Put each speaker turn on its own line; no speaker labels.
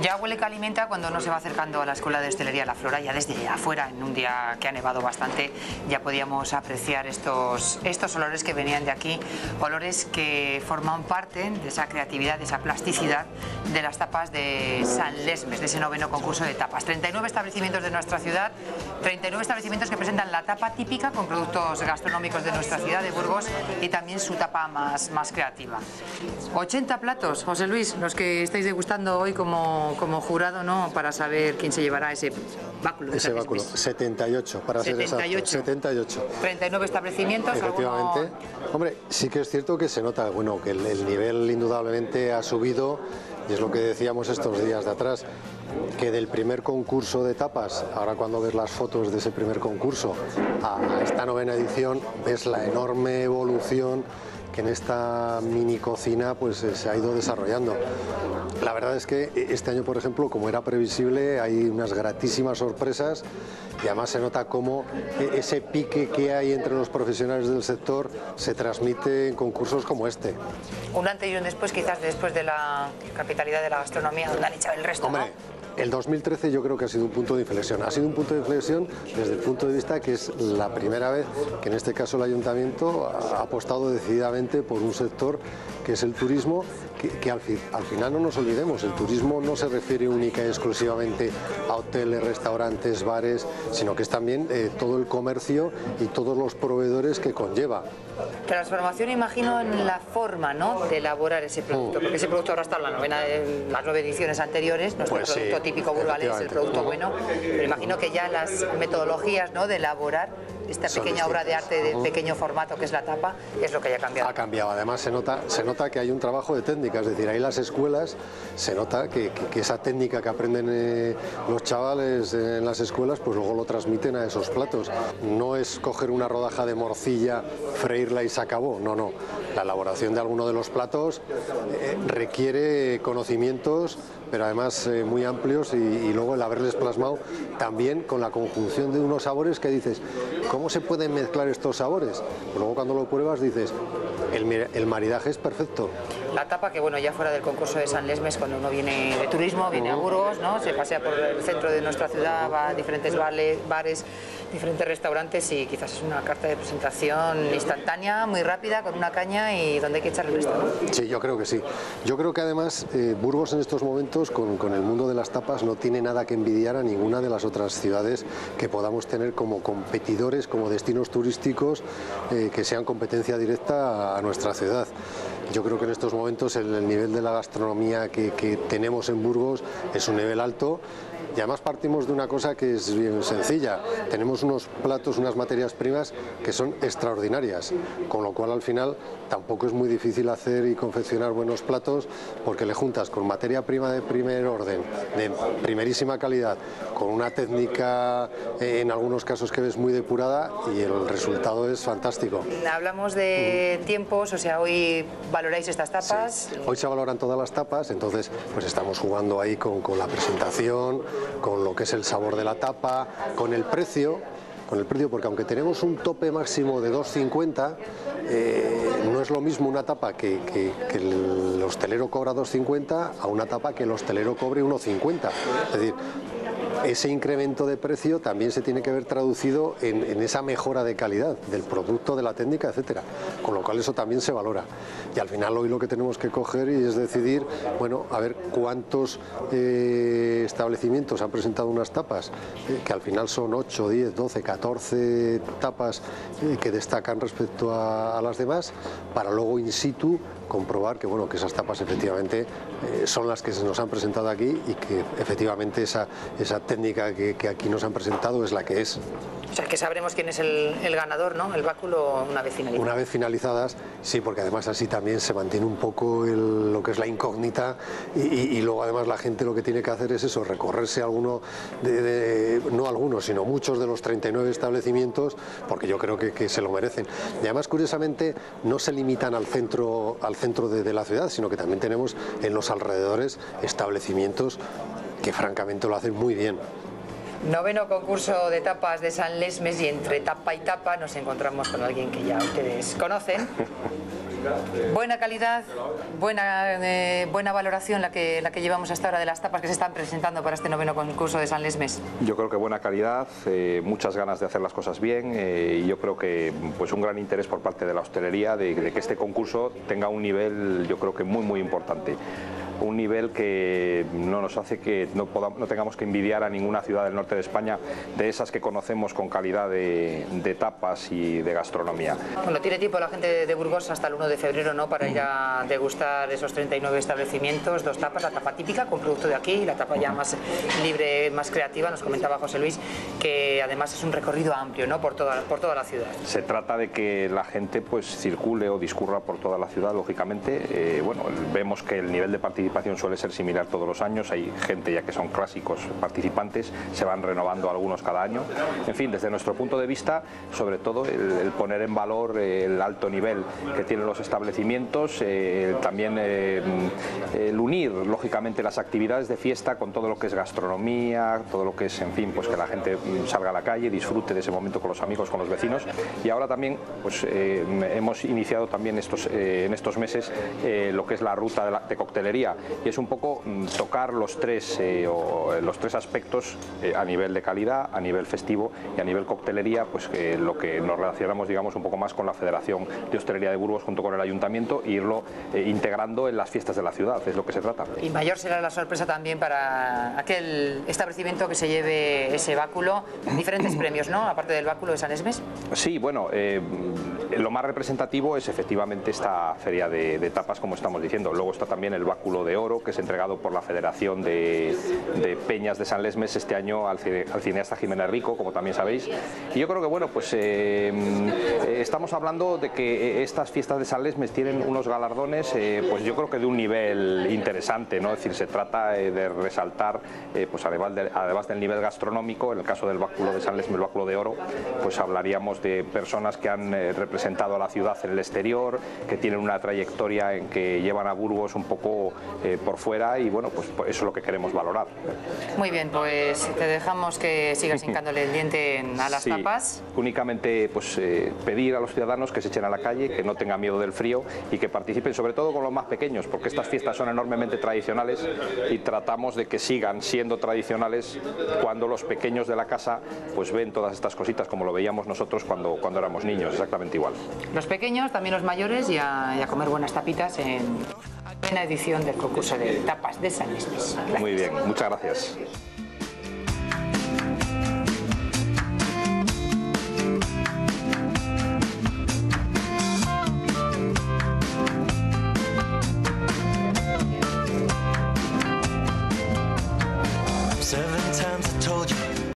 Ya huele que alimenta cuando uno se va acercando a la Escuela de Hostelería La Flora, ya desde afuera, en un día que ha nevado bastante, ya podíamos apreciar estos, estos olores que venían de aquí, olores que forman parte de esa creatividad, de esa plasticidad de las tapas de San Lesmes, de ese noveno concurso de tapas. 39 establecimientos de nuestra ciudad, 39 establecimientos que presentan la tapa típica con productos gastronómicos de nuestra ciudad de Burgos y también su tapa más, más creativa. 80 platos, José Luis, los que estáis degustando hoy como, como jurado, ¿no? Para saber quién se llevará ese báculo.
Ese báculo, 78, para 78. ser exacto. 78.
39 establecimientos.
Efectivamente. Hombre, sí que es cierto que se nota, bueno, que el nivel indudablemente ha subido y es lo que decíamos estos días de atrás, que del primer concurso de tapas, ahora cuando ves las fotos de ese primer concurso, a esta novena edición, ves la enorme evolución que en esta mini cocina pues eh, se ha ido desarrollando. La verdad es que este año, por ejemplo, como era previsible, hay unas gratísimas sorpresas y además se nota cómo e, ese pique que hay entre los profesionales del sector se transmite en concursos como este.
Un antes y un después, quizás después de la capitalidad de la gastronomía, donde han echado el resto.
El 2013 yo creo que ha sido un punto de inflexión. Ha sido un punto de inflexión desde el punto de vista que es la primera vez que en este caso el ayuntamiento ha apostado decididamente por un sector que es el turismo, que, al, final no nos olvidemos, el turismo no se refiere única y exclusivamente a hoteles, restaurantes, bares, sino que es también eh, todo el comercio y todos los proveedores que conlleva.
Transformación, imagino, en la forma ¿no? de elaborar ese producto, mm. porque ese producto ahora está en la novena de las nueve ediciones anteriores, nuestro pues producto típico burgalés, el producto bueno, pero imagino que ya las metodologías ¿no? de elaborar esta pequeña obra de arte de pequeño formato que es la tapa, es lo que haya cambiado.
Ha cambiado, además se nota, se nota que hay un trabajo de técnica, es decir, ahí las escuelas se nota que, esa técnica que aprenden eh, los chavales en las escuelas, pues luego lo transmiten a esos platos. No es coger una rodaja de morcilla, freírla y se acabó, no, no. La elaboración de alguno de los platos eh, requiere conocimientos pero además eh, muy amplios y, luego el haberles plasmado también con la conjunción de unos sabores que dices, ¿cómo se pueden mezclar estos sabores? luego cuando lo pruebas dices, el, el maridaje es perfecto.
La tapa que bueno, ya fuera del concurso de San Lesmes, cuando uno viene de turismo, viene a Burgos, ¿no? se pasea por el centro de nuestra ciudad, va a diferentes bares, diferentes restaurantes y quizás es una carta de presentación instantánea, muy rápida, con una caña y donde hay que echar el resto.
Sí, yo creo que sí. Yo creo que además eh, Burgos en estos momentos con, con, el mundo de las tapas no tiene nada que envidiar a ninguna de las otras ciudades que podamos tener como competidores, como destinos turísticos eh, que sean competencia directa a nuestra ciudad. Yo creo que en estos momentos el, nivel de la gastronomía que, que tenemos en Burgos es un nivel alto y además partimos de una cosa que es bien sencilla. Tenemos unos platos, unas materias primas que son extraordinarias, con lo cual al final tampoco es muy difícil hacer y confeccionar buenos platos porque le juntas con materia prima de primer orden, de primerísima calidad, con una técnica eh, en algunos casos que ves muy depurada y el resultado es fantástico.
Hablamos de tiempos, o sea, hoy valoráis estas tapas.
Hoy se valoran todas las tapas, entonces pues estamos jugando ahí con, con la presentación, con lo que es el sabor de la tapa, con el precio, con el precio, porque aunque tenemos un tope máximo de 2,50, eh, no es lo mismo una tapa que, el hostelero cobra 2,50 a una tapa que el hostelero cobre 1,50. Es decir, ese incremento de precio también se tiene que ver traducido en, esa mejora de calidad del producto, de la técnica, etcétera. Con lo cual eso también se valora. Y al final hoy lo que tenemos que coger y es decidir, bueno, a ver cuántos eh, establecimientos han presentado unas tapas, eh, que al final son 8, 10, 12, 14 tapas eh, que destacan respecto a, las demás, para luego in situ comprobar que bueno que esas tapas efectivamente son las que se nos han presentado aquí y que efectivamente esa, esa técnica que, aquí nos han presentado es la que es.
O sea, que sabremos quién es el, ganador, ¿no? El báculo una vez finalizadas.
Una vez finalizadas, sí, porque además así también se mantiene un poco lo que es la incógnita y, luego además la gente lo que tiene que hacer es eso, recorrerse alguno, de, no algunos, sino muchos de los 39 establecimientos, porque yo creo que, se lo merecen. Y además, curiosamente, no se limitan al centro, al centro de la ciudad, sino que también tenemos en los alrededores establecimientos que francamente lo hacen muy bien.
Noveno concurso de tapas de San Lesmes y entre tapa y tapa nos encontramos con alguien que ya ustedes conocen. Buena calidad, buena, eh, buena valoración la que, la que llevamos hasta ahora de las tapas que se están presentando para este noveno concurso de San Lesmes.
Yo creo que buena calidad, eh, muchas ganas de hacer las cosas bien eh, y yo creo que pues un gran interés por parte de la hostelería de, de que este concurso tenga un nivel yo creo que muy muy importante un nivel que no nos hace que no, podamos, no tengamos que envidiar a ninguna ciudad del norte de España de esas que conocemos con calidad de, tapas y de gastronomía.
Bueno, tiene tiempo la gente de Burgos hasta el 1 de febrero ¿no? para ir a degustar esos 39 establecimientos, dos tapas, la tapa típica con producto de aquí y la tapa ya más libre, más creativa, nos comentaba José Luis, que además es un recorrido amplio ¿no? por, toda, por toda la ciudad.
Se trata de que la gente pues circule o discurra por toda la ciudad, lógicamente. Eh, bueno, vemos que el nivel de participación suele ser similar todos los años, hay gente ya que son clásicos participantes, se van renovando algunos cada año. En fin, desde nuestro punto de vista, sobre todo el, poner en valor el alto nivel que tienen los establecimientos, eh, también eh, el unir, lógicamente, las actividades de fiesta con todo lo que es gastronomía, todo lo que es, en fin, pues que la gente salga a la calle, disfrute de ese momento con los amigos, con los vecinos. Y ahora también, pues eh, hemos iniciado también estos, en estos meses lo que es la ruta de, coctelería y es un poco mm, tocar los tres, eh, o, los tres aspectos eh, a nivel de calidad, a nivel festivo y a nivel coctelería, pues lo que nos relacionamos digamos un poco más con la Federación de Hostelería de Burgos junto con el Ayuntamiento e irlo eh, integrando en las fiestas de la ciudad, es lo que se trata.
Y mayor será la sorpresa también para aquel establecimiento que se lleve ese báculo, diferentes premios, ¿no? Aparte del báculo de San Esmes.
Sí, bueno, lo más representativo es efectivamente esta feria de, de tapas, como estamos diciendo. Luego está también el báculo de Oro, que es entregado por la Federación de, Peñas de San Lesmes este año al, cineasta Jiménez Rico, como también sabéis. Y yo creo que, bueno, pues eh, eh, estamos hablando de que estas fiestas de San Lesmes tienen unos galardones, eh, pues yo creo que de un nivel interesante, ¿no? Es decir, se trata de resaltar, pues además, además del nivel gastronómico, en el caso del báculo de San Lesmes, el báculo de oro, pues hablaríamos de personas que han representado a la ciudad en el exterior, que tienen una trayectoria en que llevan a Burgos un poco eh, por fuera y bueno, pues, eso es lo que queremos valorar.
Muy bien, pues te dejamos que sigas hincándole el diente a las tapas.
Únicamente pues eh, pedir a los ciudadanos que se echen a la calle, que no tengan miedo del frío y que participen sobre todo con los más pequeños, porque estas fiestas son enormemente tradicionales y tratamos de que sigan siendo tradicionales cuando los pequeños de la casa pues ven todas estas cositas como lo veíamos nosotros cuando, cuando éramos niños, exactamente igual.
Los pequeños, también los mayores y a comer buenas tapitas en la edición del concurso de tapas de San Luis.
Muy bien, muchas gracias.